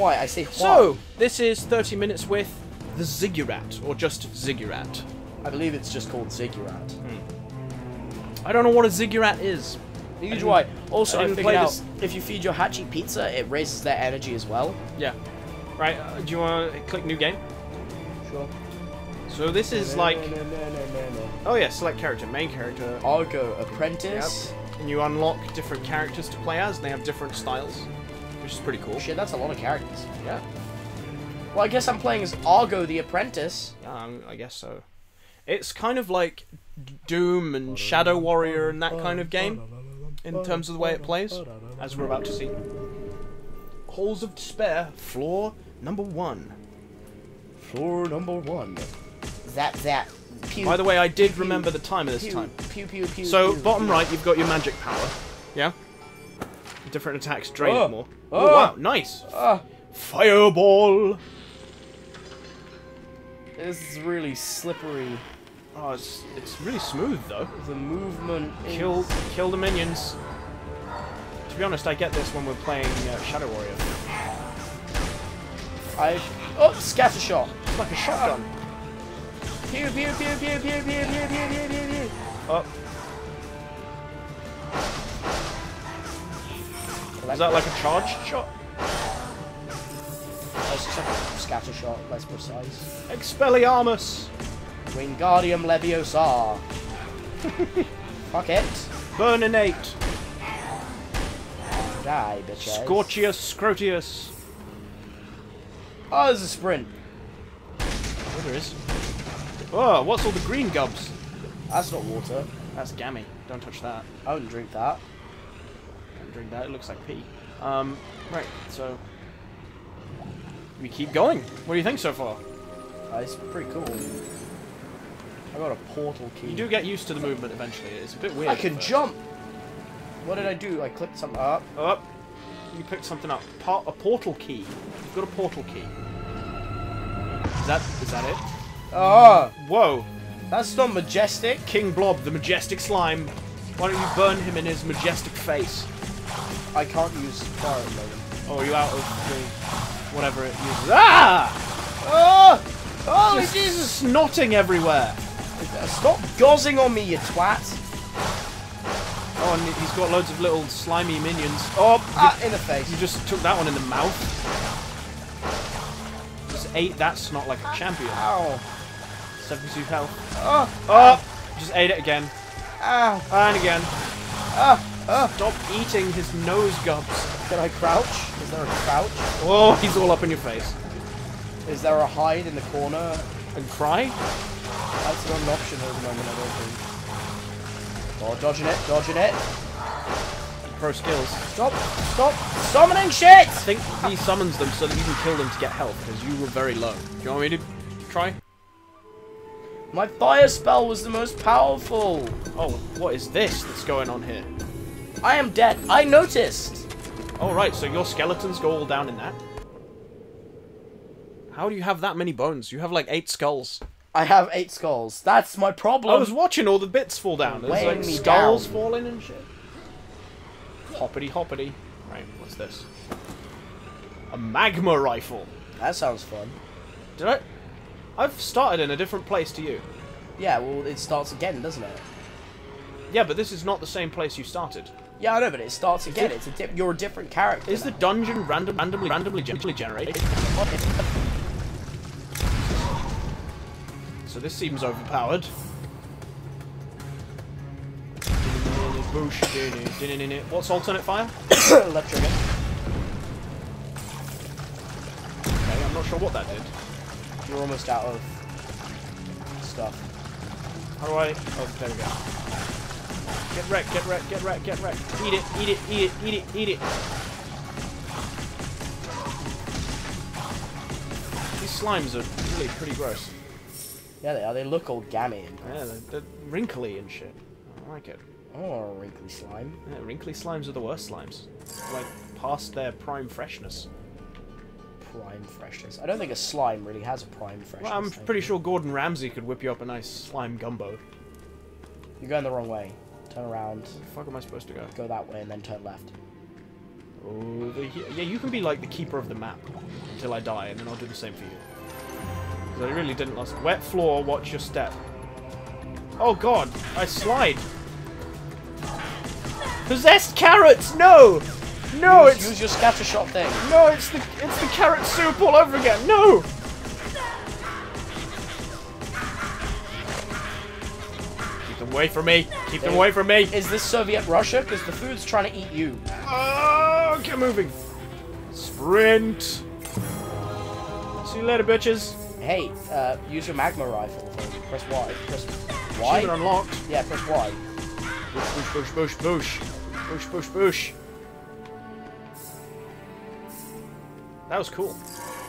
why. I say Juan. So, this is 30 minutes with the Ziggurat, or just Ziggurat. I believe it's just called Ziggurat. I don't know what a Ziggurat is. Neither do I. Also, I I, figured play out this- if you feed your Hachi pizza, it raises their energy as well. Yeah. Right, uh, do you want to click new game? Sure. So this is like... Oh yeah, select character, main character. Argo Apprentice. Yep. And you unlock different characters to play as, and they have different styles. Which is pretty cool. Shit, that's a lot of characters. Yeah. Well, I guess I'm playing as Argo the Apprentice. Yeah, um, I guess so. It's kind of like Doom and Shadow Warrior and that kind of game, in terms of the way it plays, as we're about to see. Halls of Despair, floor number one. Floor number one. That, that. Pew, By the way, I did pew, remember the time of this pew, time. Pew, pew, pew, So, pew, bottom pew. right, you've got your magic power. Yeah? Different attacks drain Oh. more. Oh. Oh, wow, nice! Ah, Fireball! this is really slippery. Oh, it's, it's really smooth, though. The movement is... Kill, kill the minions. To be honest, I get this when we're playing uh, Shadow Warrior. I... Oh, scatter shot. It's like a shotgun. Pew, pew, pew, pew, pew, pew, pew, pew, pew, pew, pew. Oh, is that like a charged shot? That's just like a scatter shot, less precise. Expelliarmus! Wingardium Leviosa. Fuck it. Burninate! Die, bitches. Scorchius Scrotius! Oh, there's a sprint. Oh, there is. Oh, what's all the green gubs? That's not water. That's gammy. Don't touch that. I wouldn't drink that. Don't drink that. It looks like pee. Um, right, so... We keep going. What do you think so far? Uh, it's pretty cool. I got a portal key. You do get used to the movement eventually. It's a bit weird. I can jump. What did I do? I clicked something up. Up. You picked something up. Part a portal key. You've got a portal key. Is that is that it? Oh, Whoa! that's not majestic. King Blob, the majestic slime. Why don't you burn him in his majestic face? I can't use fire at the moment. Oh, are you out of the whatever it uses? Ah! Oh! Holy Just Jesus! snotting everywhere. Stop gozzing on me, you twat! Oh, and he's got loads of little slimy minions. Oh, Ah, in the face. you just took that one in the mouth. Just ate that snot like a champion. Ow. 72 health. Oh, Oh, just ate it again. ow. And again. Ah, ah. Stop eating his nose gubs. Can I crouch? Is there a crouch? Oh, he's all up in your face. Is there a hide in the corner? And cry? That's not an option at the moment, I don't think. Oh, dodging it, dodging it. Pro skills. Stop, stop, summoning shit! I think he summons them so that you can kill them to get health, because you were very low. Do you want me to try? My fire spell was the most powerful. Oh, what is this that's going on here? I am dead. I noticed. All right, so your skeletons go all down in that? How do you have that many bones? You have like eight skulls. I have eight skulls. That's my problem. I was watching all the bits fall down. There's like skulls down. falling and shit. Hoppity hoppity. Right, what's this? A magma rifle. That sounds fun. Did I? I've started in a different place to you. Yeah, well, it starts again, doesn't it? Yeah, but this is not the same place you started. Yeah, I know, but it starts again. it- It's a di- you're a different character. Is the dungeon random, randomly, randomly, randomly generated? So this seems overpowered. What's alternate fire? left trigger? Okay, I'm not sure what that did. You're almost out of stuff. How do I? Oh, there we go. Get wrecked, get wrecked, get wrecked, get wrecked. Eat it, eat it, eat it, eat it, eat it. These slimes are really pretty gross. Yeah, they are. They look all gammy and Yeah, they're, they're wrinkly and shit. I don't like it. oh, wrinkly slime. Yeah, wrinkly slimes are the worst slimes. Like, past their prime freshness. Prime freshness. I don't think a slime really has a prime freshness. Well, I'm pretty sure Gordon Ramsay could whip you up a nice slime gumbo. You're going the wrong way. Turn around. Where the fuck am I supposed to go? Go that way and then turn left. Over here. Yeah, you can be like the keeper of the map until I die, and then I'll do the same for you. Because I really didn't last. Wet floor, watch your step. Oh god, I slide. Possessed carrots! No! No, use, it's use your scatter shot thing. no, it's the it's the carrot soup all over again. No! Keep them away from me. Keep them away from me. Is this Soviet Russia? Because the food's trying to eat you. Oh, get moving. Sprint. See you later, bitches. Hey, uh, use your magma rifle. Press Y. Press Y. unlocked. Yeah, press Y. Bush, bush, bush, bush, bush. Bush, bush, bush. That was cool.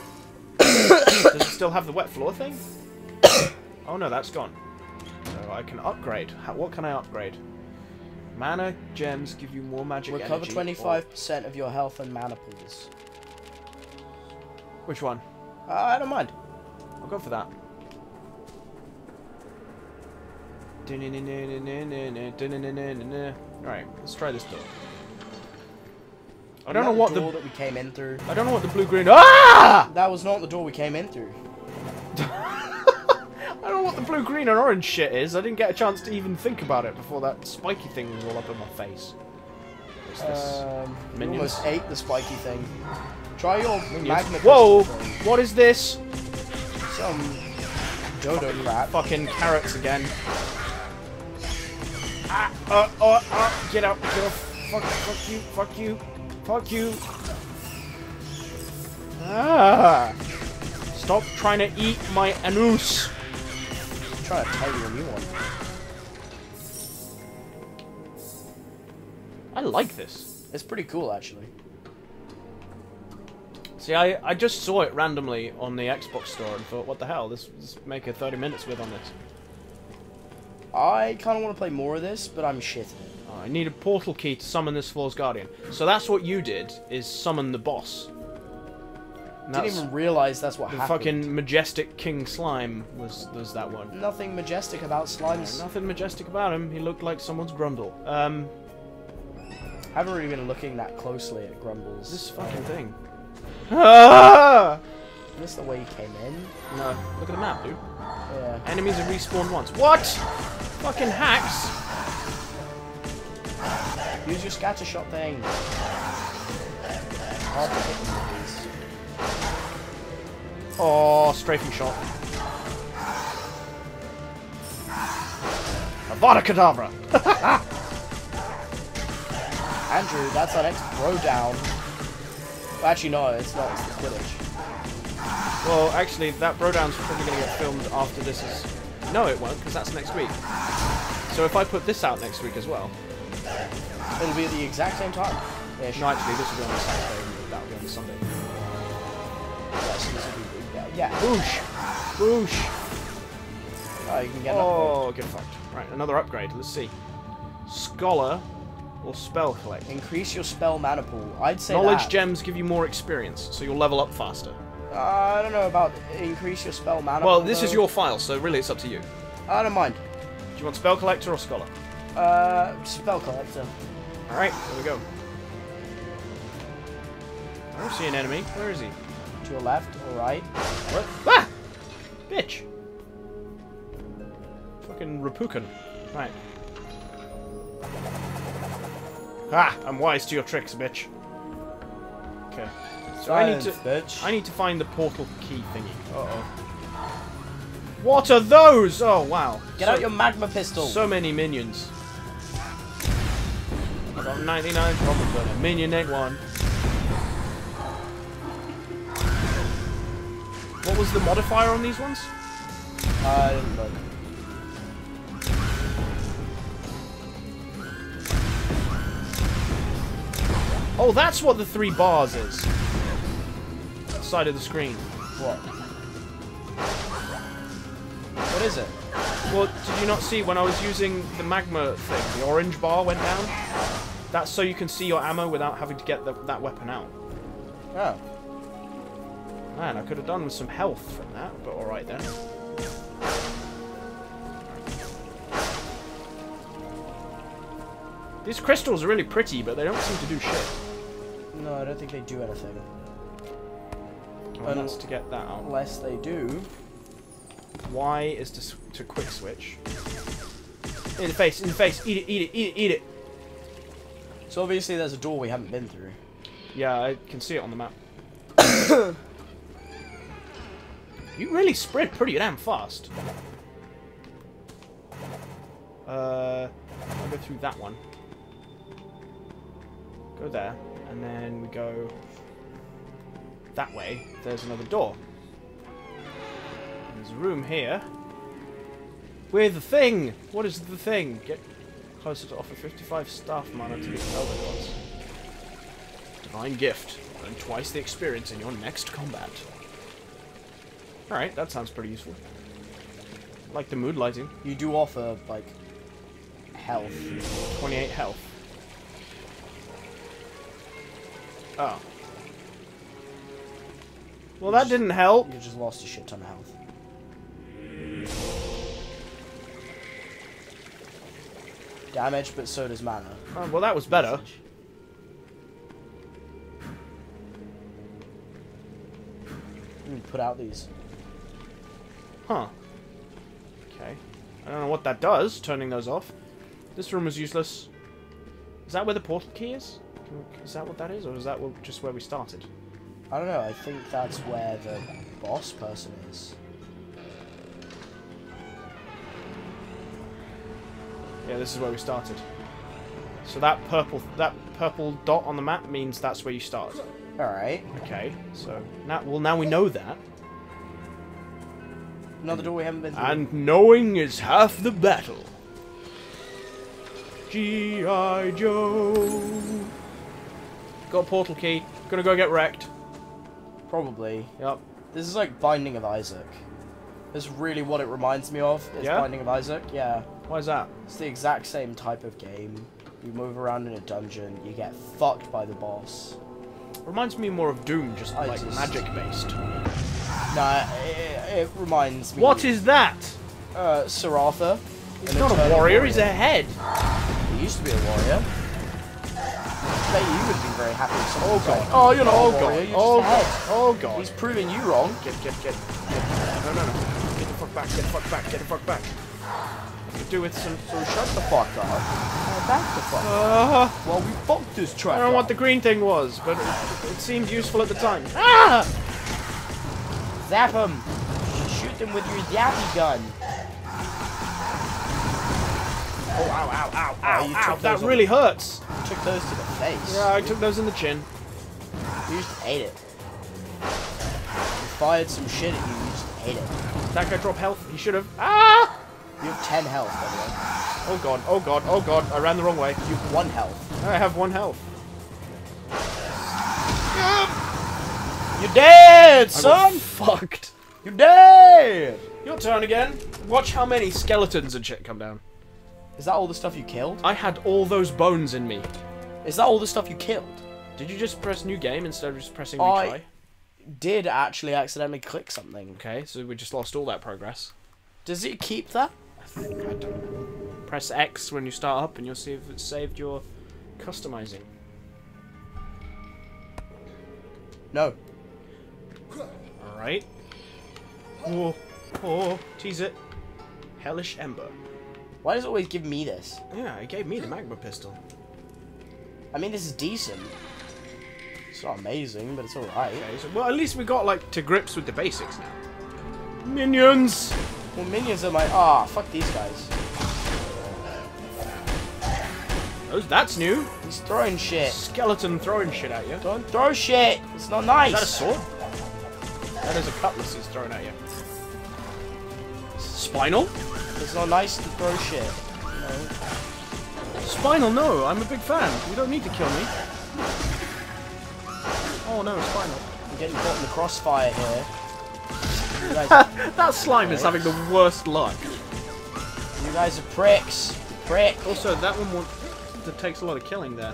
Does it still have the wet floor thing? oh no, that's gone. So I can upgrade. How, what can I upgrade? Mana gems give you more magic Recover energy. 25% of your health and mana pools. Which one? Uh, I don't mind. I'll go for that. Alright, let's try this door. I don't know what door the that we came in through. I don't know what the blue green Ah! That was not the door we came in through. The blue green and orange shit is. I didn't get a chance to even think about it before that spiky thing was all up in my face. What's this? Um, almost ate the spiky thing. Try your Minions. magma Whoa! thing. What is this? Some dodo crap. Fucking carrots again. Ah, uh, uh, uh, get out, get off. Fuck, fuck you, fuck you, fuck you. Ah! Stop trying to eat my anus. Trying to a new one. I like this. It's pretty cool, actually. See, I, I just saw it randomly on the Xbox store and thought, what the hell, this, this make a 30 minutes with on this. I kind of want to play more of this, but I'm shit. Oh, I need a portal key to summon this floor's guardian. So that's what you did, is summon the boss. Didn't even realize that's what the happened. fucking majestic King Slime was, was that one. Nothing majestic about slimes. Nothing majestic about him, he looked like someone's grundle. Um, Haven't really been looking that closely at Grumbles. this fucking thing. Ah! Is this the way he came in? No, look at the map, dude. Yeah. Enemies have respawned once. What? Fucking hacks! Use your scatter shot thing. Oh, strafing shot. Avada Kedavra! Andrew, that's our next bro down. Well, actually, no, it's not. It's the Quidditch. Well, actually, that Brodown's probably going to get filmed after this is... No, it won't, because that's next week. So if I put this out next week as well... It'll be at the exact same time. Ish. No, actually, this will be on the Saturday, and that will be on the Sunday. Yeah, yeah. Boosh! Boosh! Oh, you can get. Oh, get fucked. Right, another upgrade. Let's see. Scholar or Spell Collect. Increase your spell mana pool. I'd say Knowledge that. gems give you more experience, so you'll level up faster. Uh, I don't know about increase your spell mana Well, pool, this is your file, so really it's up to you. I don't mind. Do you want Spell Collector or Scholar? Uh, spell collector. Alright, here we go. I don't see an enemy. Where is he? To your left or right. What? Ah! Bitch! Fucking Rapukin. Right. Ah! I'm wise to your tricks, bitch. Okay. So I need to bitch. I need to find the portal key thingy. Uh oh. What are those? Oh wow. Get so, out your magma pistol. so many minions. I got 99 problems with a minion ain't one. What was the modifier on these ones? I didn't look. Oh, that's what the three bars is. Side of the screen. What? What is it? Well, did you not see when I was using the magma thing, the orange bar went down? That's so you can see your ammo without having to get the, that weapon out. Oh. Man, I could have done with some health from that, but alright then. These crystals are really pretty, but they don't seem to do shit. No, I don't think they do anything. That's to get that out. Unless they do. Y is to, to quick switch. In the face, in the face. Eat it, eat it, eat it, eat it. So obviously there's a door we haven't been through. Yeah, I can see it on the map. you really spread pretty damn fast. Uh, I'll go through that one. Go there, and then we go that way. There's another door. There's a room here. With the thing! What is the thing? Get closer to offer 55 staff mana to the Elder Gods. Divine gift. Earn twice the experience in your next combat. Alright, that sounds pretty useful. Like the mood lighting. You do offer, like, health. 28 health. Oh. Well, that didn't help. You just lost a shit ton of health. Damage, but so does mana. Oh, well, that was better. Mm, Put out these. Huh. Okay. I don't know what that does, turning those off. This room is useless. Is that where the portal key is? Is that what that is, or is that just where we started? I don't know, I think that's where the boss person is. Yeah, this is where we started. So that purple that purple dot on the map means that's where you start. Alright. Okay, so now well now we know that. Another door we haven't been through. And knowing is half the battle. G.I. Joe. Got a portal key. Gonna go get wrecked. Probably. Yep. This is like Binding of Isaac. This is really what it reminds me of, is Yeah? Binding of Isaac. Yeah. Why is that? It's the exact same type of game. You move around in a dungeon, you get fucked by the boss. Reminds me more of Doom, just I like just- magic based. Nah, it, it reminds me. What is that? Uh, Sir Arthur. He's not a eternal warrior, he's a head. He used to be a warrior. I bet you would be very happy with someone Oh who's like, god. Oh, you know, oh "You're a god. warrior, you're Oh god. Oh god. He's proving you wrong. Get, get, get, get. No, no, no. Get the fuck back, get the fuck back, get the fuck back. Could do with some. So shut the fuck up. And back the fuck. Uh, Well, we fucked this track I don't know what the green thing was, but it, it seemed useful at the time. Ah! Zap him! Them with your zappy gun. Oh, ow, ow, ow, Oh, ow, you ow. That really hurts. Took those to the face. Yeah, I took those in the chin. You just ate it. You fired some shit at you, you just ate it. That guy drop health. He should have. Ah! You have 10 health, by the way. Oh god, oh god, oh god. I ran the wrong way. You have 1 health. I have one health. You're dead, I son! fucked. You're dead! Your turn again. Watch how many skeletons and shit come down. Is that all the stuff you killed? I had all those bones in me. Is that all the stuff you killed? Did you just press new game instead of just pressing I- Did actually accidentally click something. Okay, so we just lost all that progress. Does it keep that? I don't know. Press X when you start up and you'll see if it's saved your customizing. No. Alright. Oh, oh, tease it. Hellish Ember. Why does it always give me this? Yeah, it gave me the magma pistol. I mean, this is decent. It's not amazing, but it's alright. Okay, so, well, at least we got, like, to grips with the basics now. Minions! Well, minions are my. Ah, fuck these guys. Those, that's new. He's throwing shit. Skeleton throwing shit at you. Don't throw shit. It's not Is nice. that a sword? That is a cutlass he's throwing at you. Spinal? It's not nice to throw shit. No. Spinal, no, I'm a big fan. You don't need to kill me. Oh no, it's Spinal. I'm getting caught in the crossfire here. Guys, that slime is having the worst luck. you guys are pricks. Prick. Also, that one want, that takes a lot of killing there.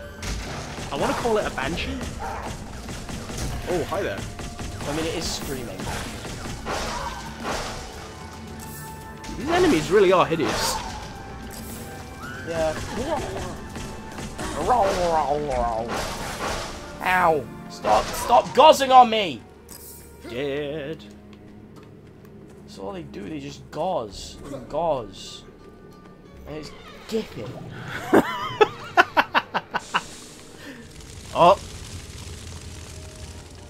I want to call it a banshee. Oh, hi there. I mean, it is screaming. These enemies really are hideous. Yeah. Ow! Stop! Stop gozzing on me! Dead. That's all they do. They just gauze and gauze. And it's dipping. Oh,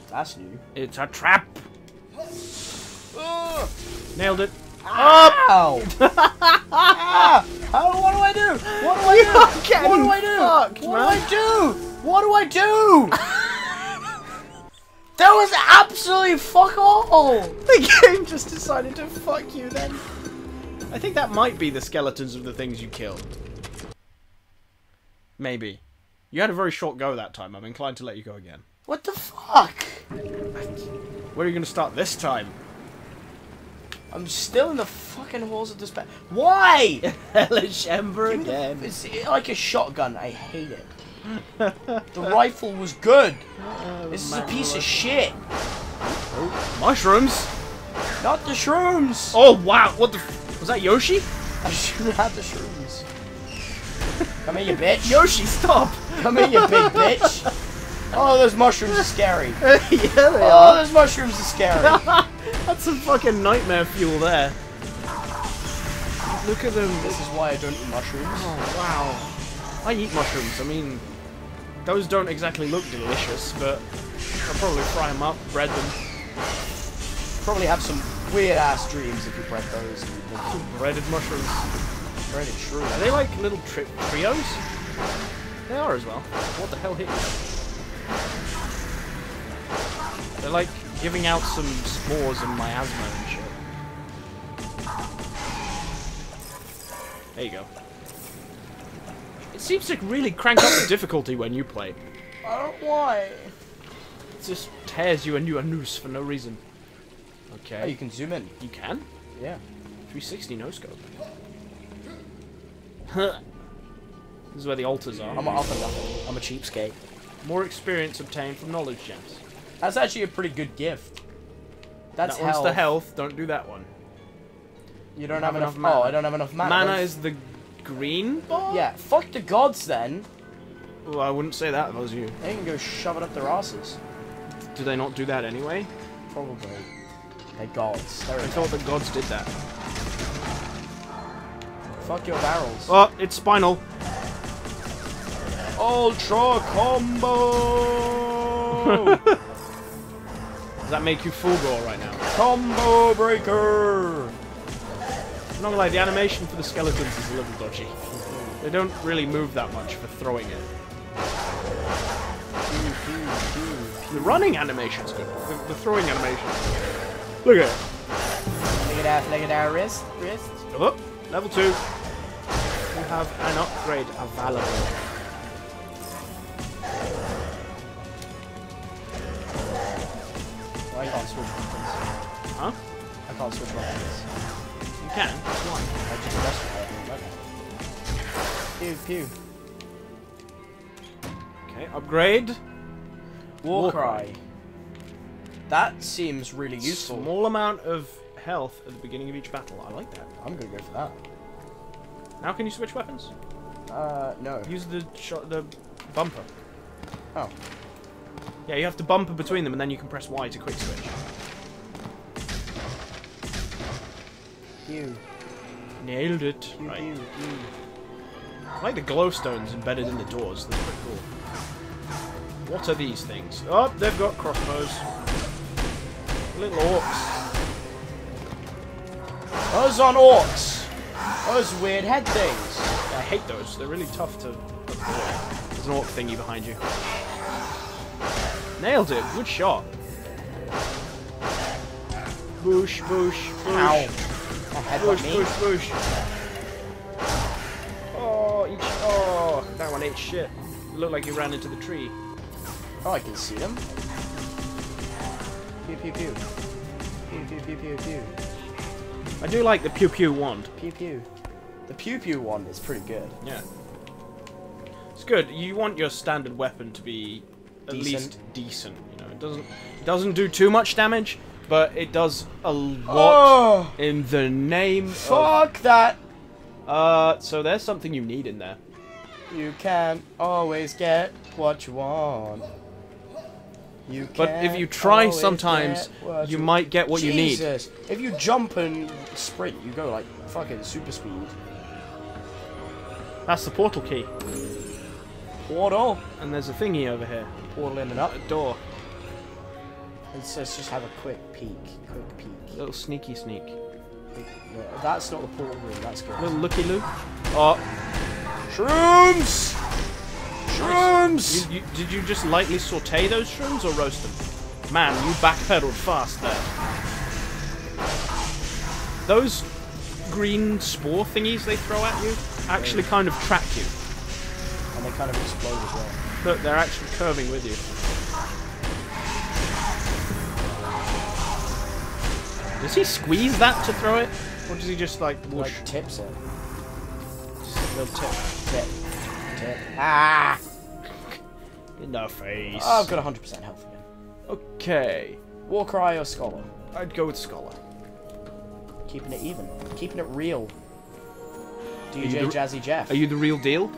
That's new. it's a trap. Nailed it. Ow! ah! How, what do I do? What do I do? What do I do? fucked, what man. do I do? What do I do? that was absolutely fuck all. The game just decided to fuck you then. I think that might be the skeletons of the things you killed. Maybe. You had a very short go that time. I'm inclined to let you go again. What the fuck? Where are you going to start this time? I'm still in the fucking halls of despair. Why? Hellish Ember me the- again. It's like a shotgun. I hate it. The rifle was good. This is a piece of shit. Oh, mushrooms? Not the shrooms. Oh wow! What the? F was that Yoshi? I should have had the shrooms. Come here, you bitch. Yoshi, stop! Come here, you big bitch. Oh, those mushrooms are scary. yeah, they oh, are. Oh, those mushrooms are scary. That's some fucking nightmare fuel there. Look at them. This is why I don't eat mushrooms. Oh wow! I eat mushrooms. I mean, those don't exactly look delicious, but I'll probably fry them up, bread them. Probably have some weird ass dreams if you bread those. Breaded mushrooms. Breaded shrooms. Are they like little tri trios? They are as well. What the hell hit you? They're like giving out some spores and miasma and shit. There you go. It seems to really crank up the difficulty when you play. I don't why. It just tears you a new a noose for no reason. Okay. Oh, you can zoom in. You can? Yeah. 360 no scope. this is where the altars are. I'm a up and nothing. I'm a cheapskate. More experience obtained from knowledge gems. That's actually a pretty good gift. That's that one's health. the health. Don't do that one. You don't You have, have enough. enough mana. Oh, I don't have enough mana. Mana Those- is the green bar? Yeah. Fuck the gods then. Well, I wouldn't say that if I was you. They can go shove it up their asses. Do they not do that anyway? Probably. They're gods. They're I thought the gods did that. Fuck your barrels. Oh, it's spinal. Ultra combo. Does that make you full gore right now? combo breaker. I'm not gonna lie, the animation for the skeletons is a little dodgy. They don't really move that much for throwing it. The running animation's good. The, the throwing animation. Look at it. Look at that. Look at that wrist. Wrist. Oh, level two. We have an upgrade available. Oh, I can't switch weapons. Huh? I can't switch weapons. You can. Why? I just pressed it. Pew pew. Okay, upgrade. War, War cry. That seems really useful. Small amount of health at the beginning of each battle. I like that. I'm gonna go for that. Now can you switch weapons? Uh, no. Use the shot, the bumper. Oh. Yeah, you have to bumper between them, and then you can press Y to quick switch. Pew. Nailed it. Pew Right. pew pew. I like the glowstones embedded in the doors. They're pretty cool. What are these things? Oh, they've got crossbows. Little orcs. Those on orcs. Those weird head things. I hate those. They're really tough to. There's an orc thingy behind you. Nailed it. Good shot. Boosh, boosh, boosh. Ow. Boosh, boosh, boosh. Oh, each. Oh, that one ate shit. It looked like he ran into the tree. Oh, I can see them. Pew pew pew. Pew pew pew pew pew. I do like the pew pew wand. Pew pew. The pew pew one is pretty good. Yeah. It's good. You want your standard weapon to be at Decent. least decent. You know, it doesn't it doesn't do too much damage, but it does a lot Oh, in the name fuck that. Uh, so there's something you need in there. You can't always get what you want. You But if you try sometimes, what you might get what you need. Jesus. If you jump and sprint, you go like fucking super speed. That's the portal key. Portal. And there's a thingy over here. Portal in and up. A door. Let's, let's just have a quick peek. Quick peek. little sneaky sneak. No, that's not the portal room. That's good. little looky loo. Oh, Shrooms! Shrooms! you, you, did you just lightly saute those shrooms or roast them? Man, you backpedaled fast there. Those green spore thingies they throw at you actually kind of track you. And they kind of explode as well. Look, they're actually curving with you. Does he squeeze that to throw it? Or does he just like whoosh? Like tips it. Just a little tip. Tip. Tip. Ah! In the face. Oh, I've got 100% health again. Okay. Warcry or Scholar? I'd go with Scholar. Keeping it even. Keeping it real. DJ Jazzy Jeff. Are you the real deal?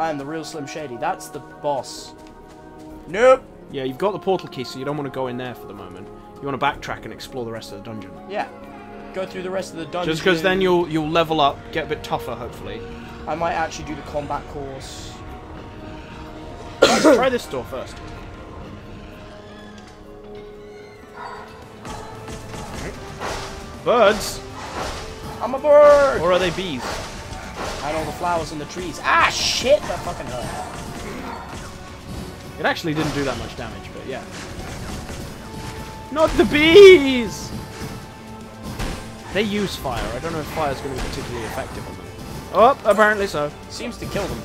I am the real Slim Shady. That's the boss. Nope. Yeah, you've got the portal key, so you don't want to go in there for the moment. You want to backtrack and explore the rest of the dungeon. Yeah. Go through the rest of the dungeon. Just because then you'll you'll level up, get a bit tougher, hopefully. I might actually do the combat course. Let's try this door first. Birds, I'm a bird! or are they bees? And all the flowers and the trees. Ah, shit! That fucking hurt. It actually didn't do that much damage, but yeah. Not the bees! They use fire. I don't know if fire's going to be particularly effective on them. Oh, apparently so. Seems to kill them.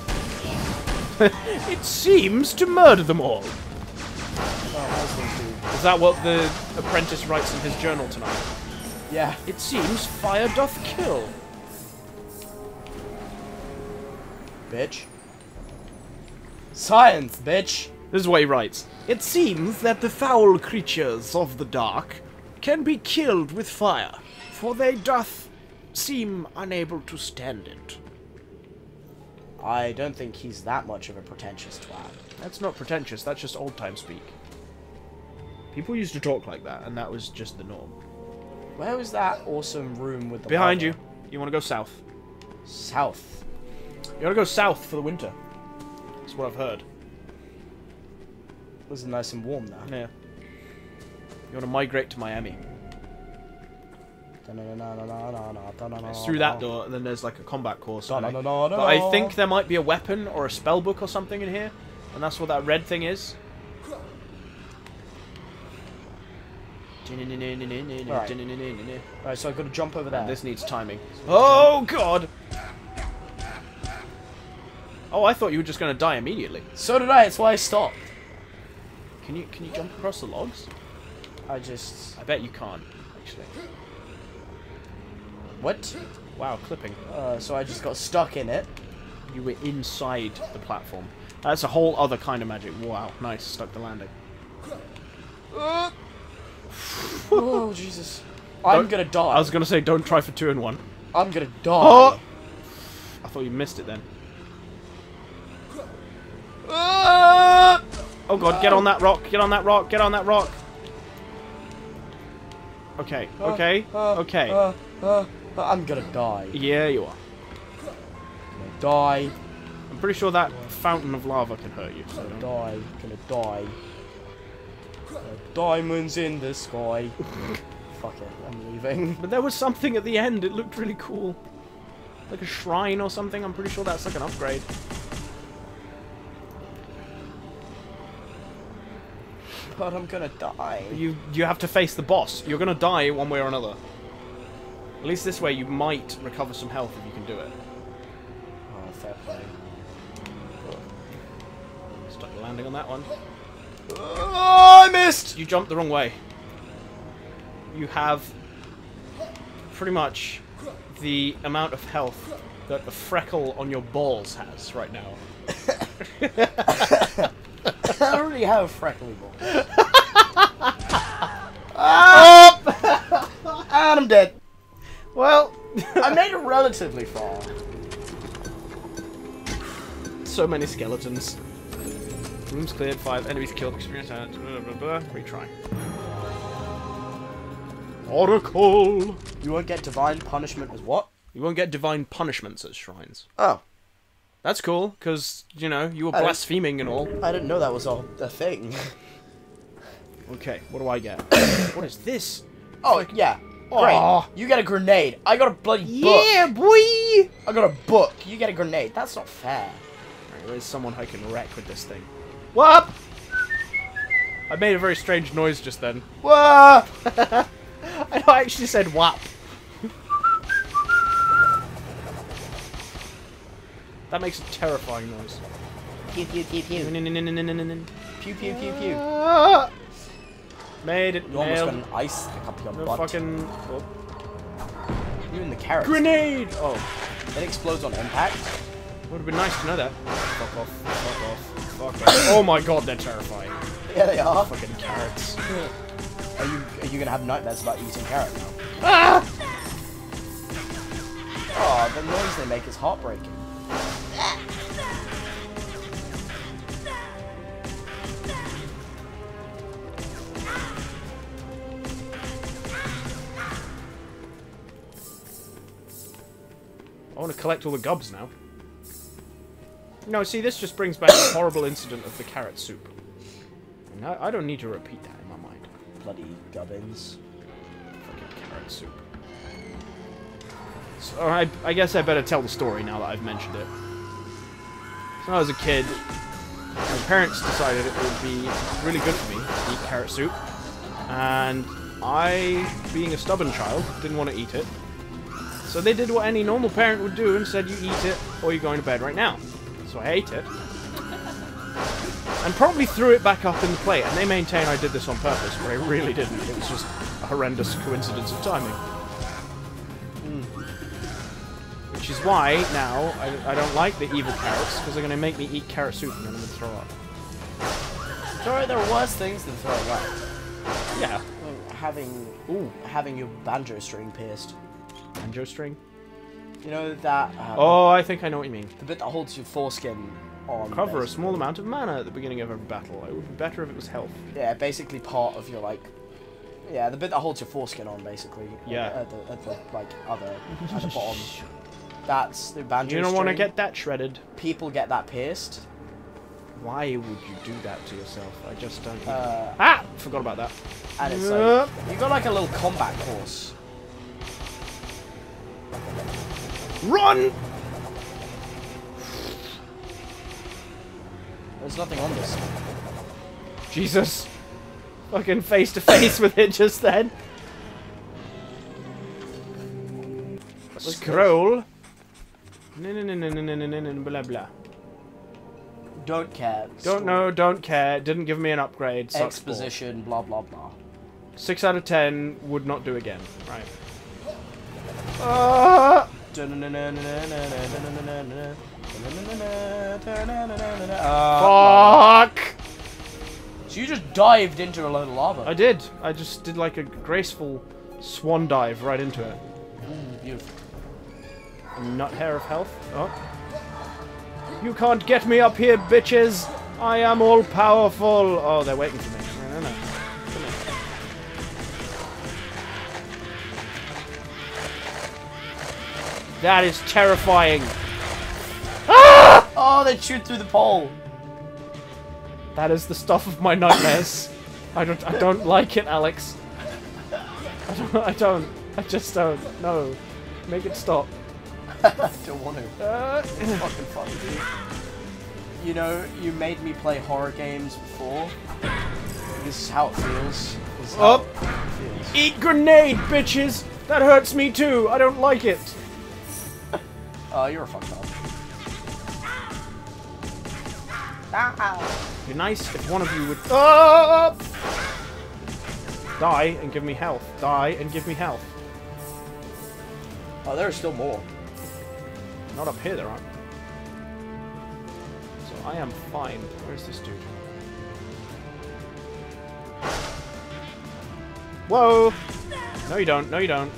It seems to murder them all. Oh. Is that what the apprentice writes in his journal tonight? Yeah. It seems fire doth kill. Bitch. Science, bitch! This is what he writes. It seems that the foul creatures of the dark can be killed with fire, for they doth seem unable to stand it. I don't think he's that much of a pretentious twat. That's not pretentious, that's just old time speak. People used to talk like that, and that was just the norm. Where was that awesome room with the Behind lava? you, you want to go south. South. You to go south for the winter. That's what I've heard. Was it nice and warm now? Yeah. You want to migrate to Miami. It's through that door, and then there's like a combat course. I- But I think there might be a weapon or a spell book or something in here, and that's what that red thing is. Alright, so I've got to jump over there. This needs timing. Oh god! Oh, I thought you were just gonna die immediately. So did I, that's why I stopped. Can you can you jump across the logs? I just... I bet you can't, actually. What? Wow, clipping. Uh, so I just got stuck in it. You were inside the platform. That's a whole other kind of magic. Wow, nice, stuck the landing. oh, Jesus. I'm Don't- gonna die. I was gonna say, don't try for two and one. I'm gonna die. Oh! I thought you missed it then. Oh god, get on that rock, get on that rock, get on that rock! Okay, okay, Uh, okay. Uh, uh, I'm gonna die. Yeah, you are. Gonna die. I'm pretty sure that fountain of lava can hurt you. So Gonna die. Gonna die. Diamonds in the sky. Fuck it, I'm leaving. But there was something at the end, it looked really cool. Like a shrine or something, I'm pretty sure that's like an upgrade. But I'm gonna die. You you have to face the boss. You're gonna die one way or another. At least this way you might recover some health if you can do it. Oh, fair play. Stuck landing on that one. Oh, I missed! You jumped the wrong way. You have pretty much the amount of health that the freckle on your balls has right now. I already have freckly balls. and I'm dead. Well, I made it relatively far. so many skeletons. Rooms cleared, five enemies killed, experience, uh, blah, blah, blah. Retry. Oracle! You won't get divine punishment as what? You won't get divine punishments at shrines. Oh, That's cool, because, you know, you were I don't- blaspheming and all. I didn't know that was all a thing. Okay, what do I get? what is this? oh, yeah. Great. Aw. You get a grenade. I got a bloody book. Yeah, boy! I got a book. You get a grenade. That's not fair. Alright, where's someone I can wreck with this thing? What? I made a very strange noise just then. Whoa! I know I actually said whap. That makes a terrifying noise. Pew pew pew pew. Pew pew pew pew. Ah! Made it. You almost got nailed. an ice stick up your No butt. fucking oh. You and the carrots. grenade. Oh, It explodes on impact. would have been nice to know that. Fuck off. Fuck off. Fuck off. Oh my god, they're terrifying. Yeah, they are. Fucking carrots. Are you are you gonna have nightmares about eating carrot now? Ah! Oh, the noise they make is heartbreaking. I want to collect all the gubs now. No, see, this just brings back the horrible incident of the carrot soup. And I, I don't need to repeat that in my mind. Bloody gubbins. Fucking carrot soup. So I, I guess I better tell the story now that I've mentioned it. When I was a kid, my parents decided it would be really good for me to eat carrot soup. And I, being a stubborn child, didn't want to eat it. So they did what any normal parent would do and said, you eat it or you're going to bed right now. So I ate it. And probably threw it back up in the plate. And they maintain I did this on purpose, but I really didn't. It was just a horrendous coincidence of timing. Which is why now I, I don't like the evil carrots because they're going to make me eat carrot soup and then I'm going to throw up. Sorry, there are worse things than throwing up. Yeah. Having Ooh, having your banjo string pierced. banjo string. You know that um, Oh, I think I know what you mean. the bit that holds your foreskin on. Cover a small amount of mana at the beginning of every battle. It would be better if it was health. Yeah, basically part of your like. Yeah, the bit that holds your foreskin on, basically. Yeah. At the, at the like other at the bottom. That's the banjo. You don't want to get that shredded. people get that pierced. Why would you do that to yourself? I just don't. Uh, ah! Forgot about that. and it's like you got like a little combat course. Run! There's nothing on this. Jesus. Fucking face to face with it just then. Scroll. No, no, no, no, no, no, no, no, blah, blah. Don't care. Don't know, don't care. Didn't give me an upgrade. Sucks Exposition, blah, blah, blah. 6 out of 10 would not do again. Right. Ah! Uh, Fuck! So you just dived into a load of lava. I did. I just did like a graceful swan dive right into it. Mm, beautiful. A nut hair of health. Oh. You can't get me up here, bitches! I am all powerful! Oh, they're waiting for me. No, no, no. Come here. That is terrifying. Ah! Oh, they chewed through the pole. That is the stuff of my nightmares. I don't. I don't like it, Alex. I don't. I don't. I just don't. No. Make it stop. Don't want to. Uh, Fucking fun, dude. You know, you made me play horror games before. This is how it feels. This Oh. it feels. eat grenade, bitches. That hurts me too. I don't like it. Oh, you're a fucked up. It'd be nice if one of you would oh! die and give me health. Die and give me health. Oh, there are still more. Not up here, there aren't. So I am fine. Where's this dude? Whoa! No, you don't. No, you don't.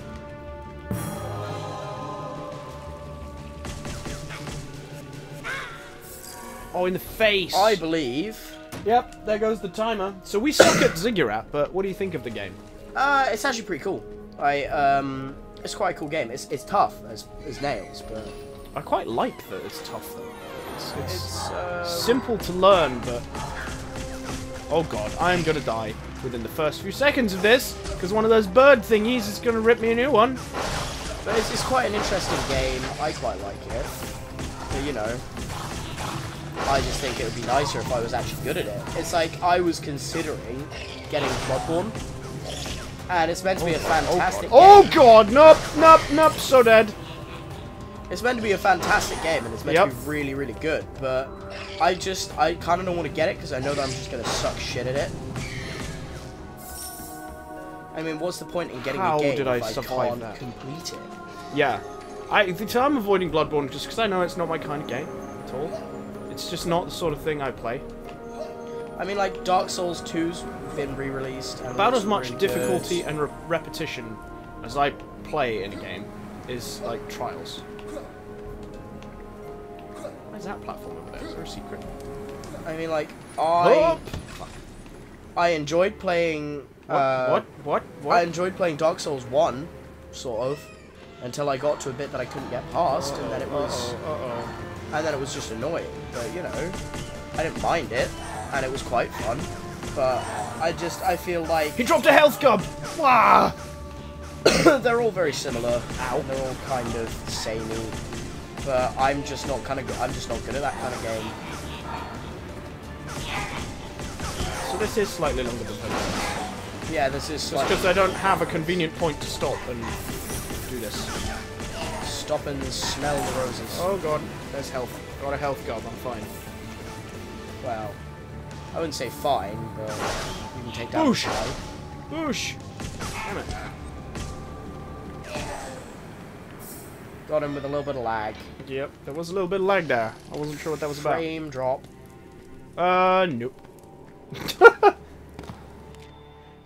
Oh, in the face! I believe Yep, there goes the timer. So we suck at Ziggurat, but what do you think of the game? Uh, it's actually pretty cool. I um, it's quite a cool game. It's it's tough as as nails, but I quite like that it's tough though. It's, it's, it's uh, simple to learn, but oh god, I am gonna die within the first few seconds of this because one of those bird thingies is gonna rip me a new one. but it's, it's quite an interesting game. I quite like it. But you know, I just think it would be nicer if I was actually good at it. It's like I was considering getting Bloodborne, and it's meant to be a fantastic. Oh game. god, nope, nope, nope, so dead. It's meant to be a fantastic game, and it's meant Yep. to be really, really good. But I just, I kind of don't want to get it because I know that I'm just gonna suck shit at it. I mean, what's the point in getting How a game did I if I survive can't that? complete it? Yeah. I, so I'm avoiding Bloodborne just because I know it's not my kind of game at all. It's just not the sort of thing I play. I mean, like Dark Souls 2's been re-released. About as much really difficulty good. and re repetition as I play in a game is like Trials. Where's that platform over there? Is there a secret? I mean, like I, Up! I enjoyed playing. What? uh, what? What? What? I enjoyed playing Dark Souls 1, sort of, until I got to a bit that I couldn't get past, and then it was, Uh-oh, uh-oh. and then it was just annoying. But you know, I didn't mind it, and it was quite fun. But I just, I feel like He dropped a health gub! Wah! they're all very similar. And they're all kind of samey. But I'm just not kind of, I'm just not good at that kind of game. So this is slightly longer than Pokemon. Yeah, this is like because I don't have a convenient point to stop and do this. stop and smell the roses. Oh god, there's health. Got a health gub, I'm fine. Well, I wouldn't say fine, but you can take down Boosh. Boosh! Damn it. Got him with a little bit of lag. Yep, there was a little bit of lag there. I wasn't sure what that was about. Frame drop. Uh, nope. so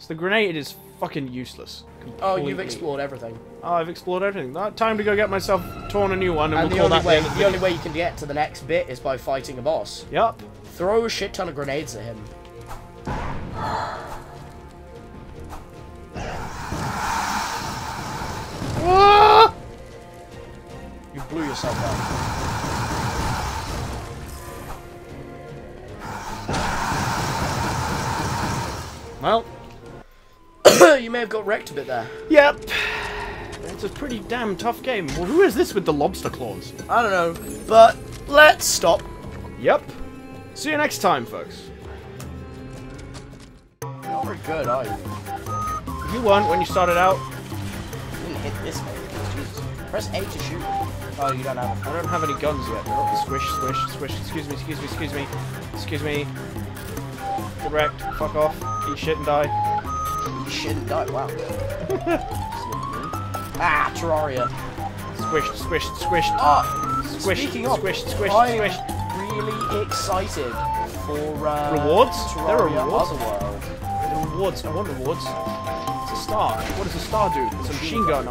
the grenade is fucking useless. Oh, you've explored everything. Oh, I've explored everything. Time to go get myself torn a new one, and, And we'll the only that way, the the only way you can get to the next bit is by fighting a boss. Yep. Throw a shit ton of grenades at him. Ah! You blew yourself up. Well, you may have got wrecked a bit there. yep. It's a pretty damn tough game. Well, who is this with the lobster claws? I don't know, but let's stop. Yep. See you next time, folks. Not very good, are you? You won when you started out. You didn't hit this maybe. Jesus. Press A to shoot. Oh, you don't have I don't have any guns yet. Oh, squish, squish, squish. Excuse me, excuse me, excuse me. Excuse me. Get wrecked. Fuck off. Eat shit and die. You shit and die. Wow. ah, Terraria. Squished, squished, squished. Ah, Squished, speaking of, squished, squished, I'm squished. really excited for uh, Rewards? There are rewards? Otherworld. The rewards. I want rewards. It's a star. What does a star do? It's a machine gun.